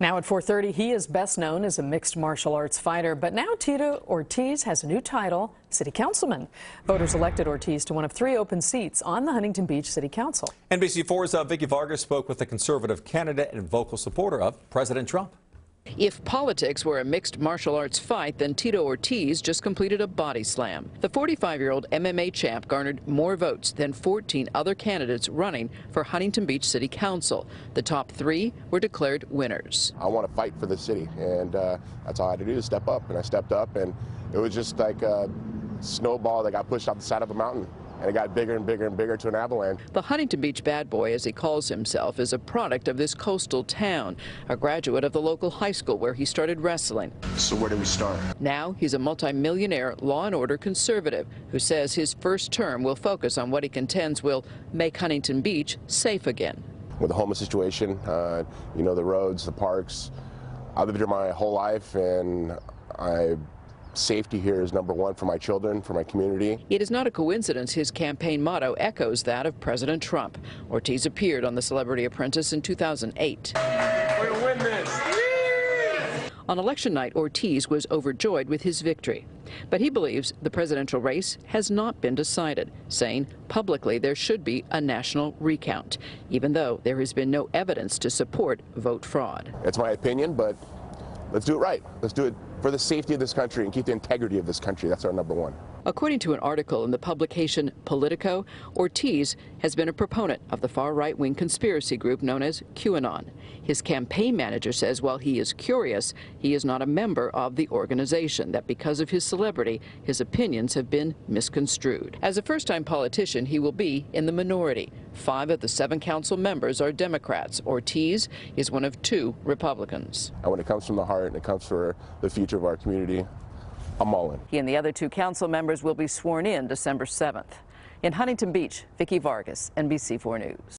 Now at 4:30, he is best known as a mixed martial arts fighter, but now Tito Ortiz has a new title, City Councilman. Voters elected Ortiz to one of three open seats on the Huntington Beach City Council. NBC4's uh, Vikki Vargas spoke with the conservative candidate and vocal supporter of President Trump. If politics were a mixed martial arts fight, then Tito Ortiz just completed a body slam. The 45-year-old MMA champ garnered more votes than 14 other candidates running for Huntington Beach City Council. The top three were declared winners. I want to fight for the city, and uh, that's all I had to do step up, and I stepped up, and it was just like a snowball that got pushed off the side of a mountain and it got bigger and bigger and bigger to an avalanche. The Huntington Beach bad boy, as he calls himself, is a product of this coastal town, a graduate of the local high school where he started wrestling. So where do we start? Now he's a multimillionaire law and order conservative who says his first term will focus on what he contends will make Huntington Beach safe again. With the homeless situation, uh, you know, the roads, the parks, I've lived here my whole life and I Safety here is number one for my children, for my community. It is not a coincidence his campaign motto echoes that of President Trump. Ortiz appeared on The Celebrity Apprentice in 2008. We're going to win this. On election night, Ortiz was overjoyed with his victory. But he believes the presidential race has not been decided, saying publicly there should be a national recount, even though there has been no evidence to support vote fraud. That's my opinion, but let's do it right. Let's do it for the safety of this country and keep the integrity of this country. That's our number one. According to an article in the publication Politico, Ortiz has been a proponent of the far right wing conspiracy group known as QAnon. His campaign manager says while he is curious, he is not a member of the organization, that because of his celebrity, his opinions have been misconstrued. As a first time politician, he will be in the minority. Five of the seven council members are Democrats. Ortiz is one of two Republicans. And when it comes from the heart and it comes for the future of our community, I'm all in. He and the other two council members will be sworn in December 7th. In Huntington Beach, Vikki Vargas, NBC4 News.